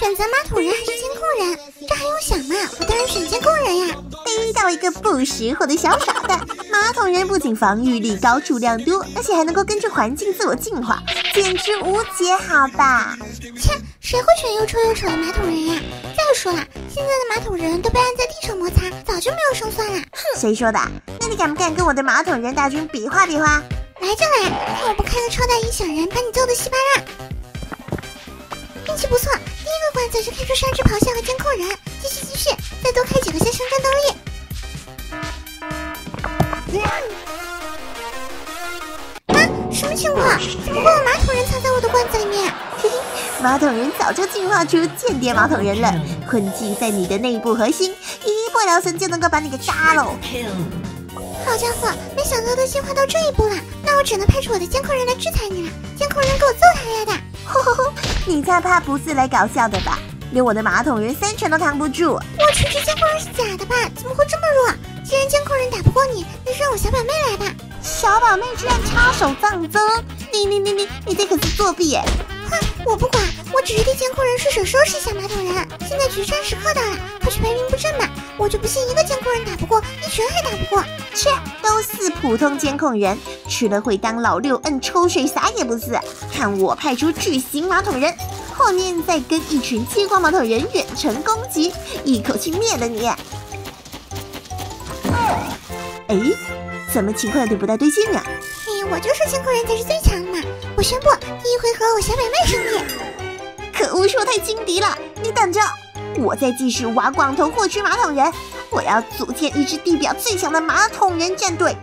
选择马桶人还是监控人？这还用想吗？我当然选监控人呀！逮到一个不识货的小傻蛋！马桶人不仅防御力高、数量多，而且还能够根据环境自我进化，简直无解，好吧？切，谁会选又臭又丑的马桶人呀？再说了，现在的马桶人都被按在地上摩擦，早就没有胜算了。哼，谁说的？那你敢不敢跟我的马桶人大军比划比划？来就来，看我不开个超大音响人把你揍得稀巴烂！运气不错，第一个罐子就开出三只螃蟹和监控人，继续继续，再多开几个加强战斗力。啊，什么情况？怎么会有马桶人藏在我的罐子里面？嘿嘿，马桶人早就进化出间谍马桶人了，混迹在你的内部核心，一不留神就能够把你给炸喽！好家伙，没想到都进化到这一步了，那我只能派出我的监控人来制裁你了。监控人给我揍他丫的！吼吼吼！你才怕不是来搞笑的吧？连我的马桶人三拳都扛不住！我去，这监控人是假的吧？怎么会这么弱？既然监控人打不过你，那就让我小表妹来吧。小表妹居然插手藏增，你你你你你这可是作弊耶！哼，我不管，我只是替监控人顺手收拾一下马桶人。现在决战时刻到了，快去排兵布阵吧！我就不信一个监控人打不过，一群还打不过。切，都是普通监控人，吃了会当老六摁抽水啥也不是。看我派出巨型马桶人，后面再跟一群激光马桶人远程攻击，一口气灭了你！哎，怎么情况有点不太对劲啊？嘿，我就说监控人才是最强的嘛！我宣布，第一回合我小表妹胜利。可恶，是我太轻敌了！你等着，我再继续挖光头获取马桶人。我要组建一支地表最强的马桶人战队。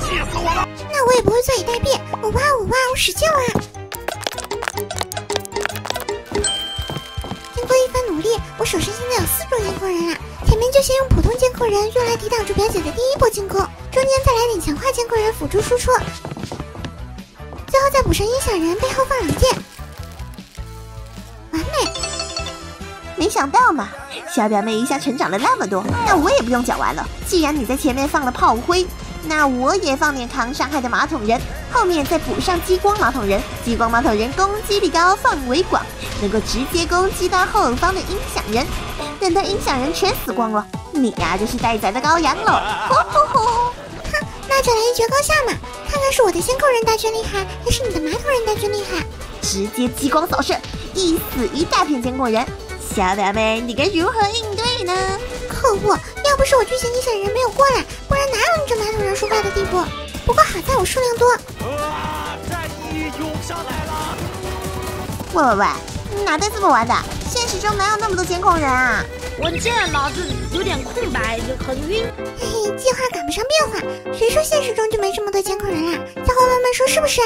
气死我了！那我也不会坐以待毙，我挖我挖我使劲挖。经过一番努力，我手上现在有四种监控人了。前面就先用普通监控人用来抵挡住表姐的第一波进攻，中间再来点强化监控人辅助输出，最后再补上音响人背后放冷箭，完美！没想到嘛，小表妹一下成长了那么多，那我也不用讲完了。既然你在前面放了炮灰，那我也放点抗伤害的马桶人，后面再补上激光马桶人。激光马桶人攻击力高，范围广，能够直接攻击到后方的音响人。等到音响人全死光了，你呀就是待宰的羔羊喽。吼吼吼！哼，那就来一决高下嘛，看看是我的监控人大军厉害，还是你的马桶人大军厉害？直接激光扫射，一死一大片监控人。小表妹，你该如何应对呢？可恶，要不是我巨型音响人没有过来，不然哪有你这马桶人说话的地步？不过好在我数量多。啊！战意涌上来了！喂喂喂，哪队这么玩的？现实中哪有那么多监控人啊？我这脑子有点空白，很晕。嘿嘿，不上变化。谁说现实中就没这么多监控人啦？小伙伴们说是不是？